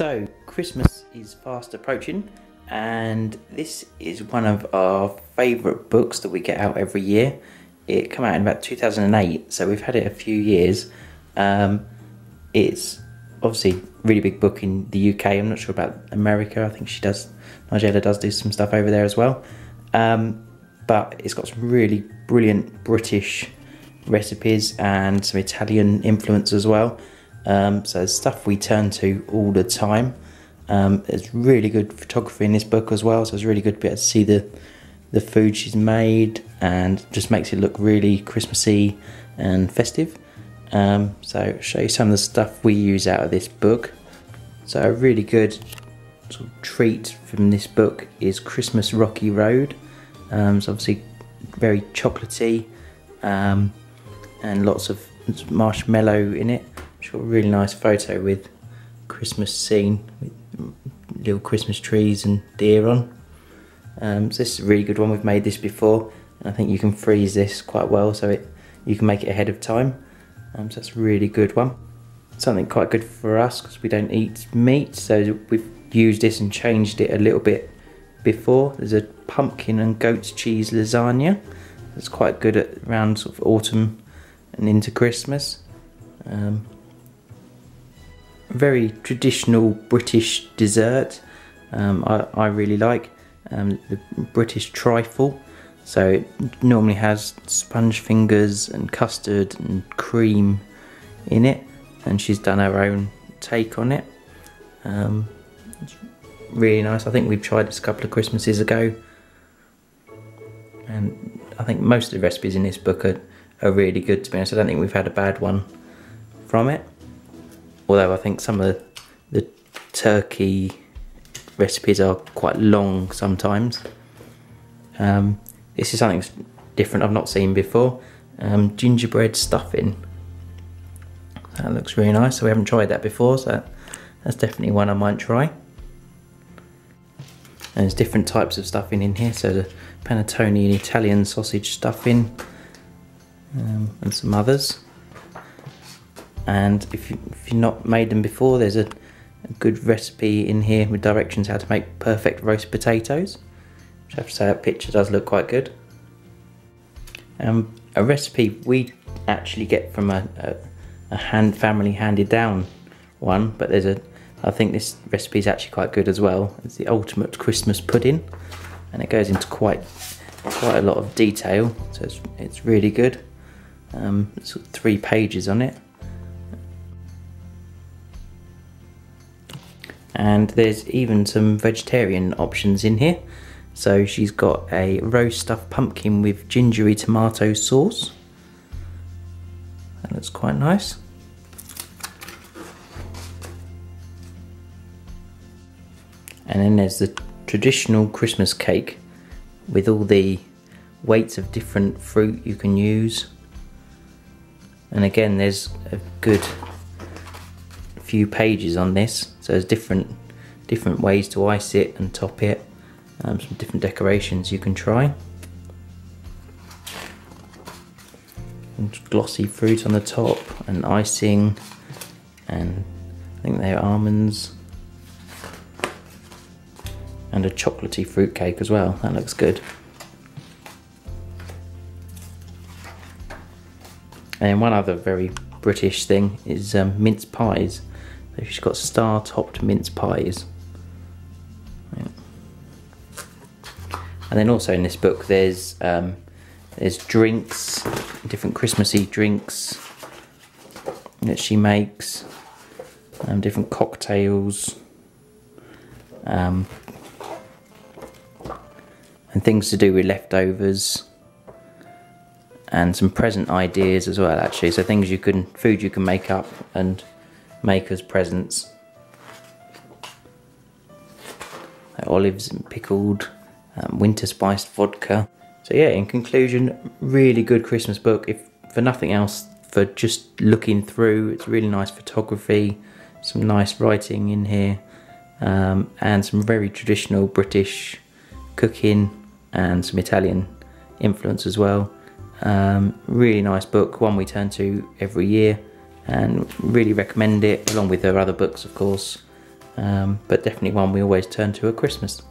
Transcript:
So, Christmas is fast approaching, and this is one of our favourite books that we get out every year. It came out in about 2008, so we've had it a few years. Um, it's obviously really big book in the UK. I'm not sure about America. I think she does, Nigella does do some stuff over there as well. Um, but it's got some really brilliant British recipes and some Italian influence as well. Um, so it's stuff we turn to all the time. Um, there's really good photography in this book as well, so it's really good to be able to see the the food she's made and just makes it look really Christmassy and festive. Um, so I'll show you some of the stuff we use out of this book. So a really good sort of treat from this book is Christmas Rocky Road. Um, it's obviously very chocolatey um, and lots of marshmallow in it. Got a really nice photo with Christmas scene with little Christmas trees and deer on. Um, so this is a really good one. We've made this before, and I think you can freeze this quite well, so it you can make it ahead of time. Um, so that's a really good one. Something quite good for us because we don't eat meat, so we've used this and changed it a little bit before. There's a pumpkin and goat's cheese lasagna. It's quite good at around sort of autumn and into Christmas. Um, very traditional British dessert. Um, I, I, really like um, the British trifle. So it normally has sponge fingers and custard and cream in it, and she's done her own take on it. Um, really nice. I think we've tried this a couple of Christmases ago, and I think most of the recipes in this book are, are really good. To be honest, I don't think we've had a bad one from it although I think some of the, turkey recipes are quite long sometimes. Um, this is something different I've not seen before. Um, gingerbread stuffing. That looks really nice. So we haven't tried that before, so that's definitely one I might try. And there's different types of stuffing in here. So the panettone and Italian sausage stuffing um, and some others and if, you, if you've not made them before there's a, a, good recipe in here with directions how to make perfect roast potatoes. Which I have to say that picture does look quite good. Um, a recipe we actually get from a, a, a hand family handed down one but there's a I think this recipe is actually quite good as well. It's the ultimate Christmas pudding and it goes into quite quite a lot of detail. So it's, it's really good. Um, it's three pages on it and there's even some vegetarian options in here. So she's got a roast stuffed pumpkin with gingery tomato sauce. That looks quite nice. And then there's the traditional Christmas cake with all the weights of different fruit you can use. And again, there's a good few pages on this. So there's different different ways to ice it and top it. Um, some different decorations you can try. And glossy fruit on the top and icing and I think they're almonds and a chocolatey fruit cake as well. That looks good. And one other very British thing is um, mince pies. She's got star topped mince pies. And then also in this book there's um, there's drinks, different Christmassy drinks that she makes, um, different cocktails, um, and things to do with leftovers, and some present ideas as well. Actually, so things you can food you can make up and Maker's presents. Olives and pickled, um, winter spiced vodka. So yeah, in conclusion, really good Christmas book. If for nothing else, for just looking through, it's really nice photography, some nice writing in here, um, and some very traditional British cooking and some Italian influence as well. Um, really nice book, one we turn to every year and really recommend it along with her other books of course um, but definitely one we always turn to at Christmas.